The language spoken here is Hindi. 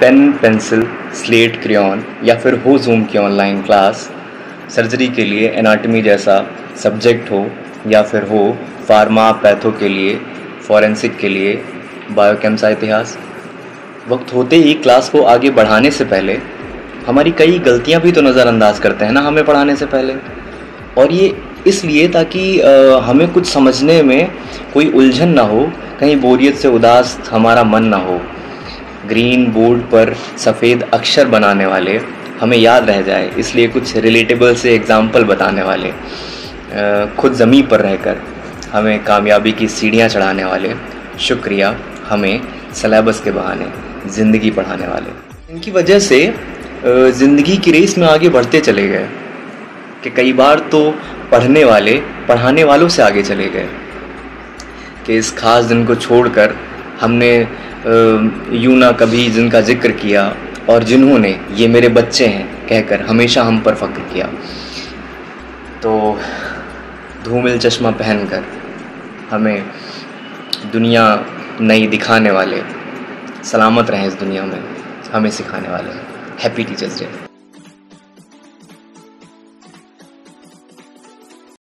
पेन, पेंसिल, स्लेट, क्रेयॉन या फिर हो जूम की ऑनलाइन क्लास सर्जरी के लिए एनाटमी जैसा सब्जेक्ट हो या फिर हो फार्मा पैथो के लिए फॉरेंसिक के लिए बायोकेम सा इतिहास। वक्त होते ही क्लास को आगे बढ़ाने से पहले, हमारी कई गलतियाँ भी तो नज़रअंदाज करते हैं ना हमें पढ़ाने से पहले। और ये इसलिए ताकि हमें कुछ समझने में कोई उलझन ना हो, कहीं बोरियत से उदास हमारा मन ना हो। ग्रीन बोर्ड पर सफ़ेद अक्षर बनाने वाले हमें याद रह जाए, इसलिए कुछ रिलेटेबल से एग्ज़ाम्पल बताने वाले। खुद ज़मी पर रहकर हमें कामयाबी की सीढ़ियाँ चढ़ाने वाले। शुक्रिया, हमें सलेबस के बहाने, ज़िंदगी पढ़ाने वाले। इनकी वजह से ज़िंदगी की रेस में आगे बढ़ते चले गए, कि कई बार तो पढ़ने वाले, पढ़ाने वालों से आगे चले गए, कि इस खास दिन को छोड़कर हमने यूँ ना कभी जिनका ज़िक्र किया और जिन्होंने ये मेरे बच्चे हैं कहकर हमेशा हम पर फख्र किया। तो धूमिल चश्मा पहनकर हमें दुनिया नई दिखाने वाले, सलामत रहें इस दुनिया में, हमें सिखाने वाले हैप्पी टीचर्स डे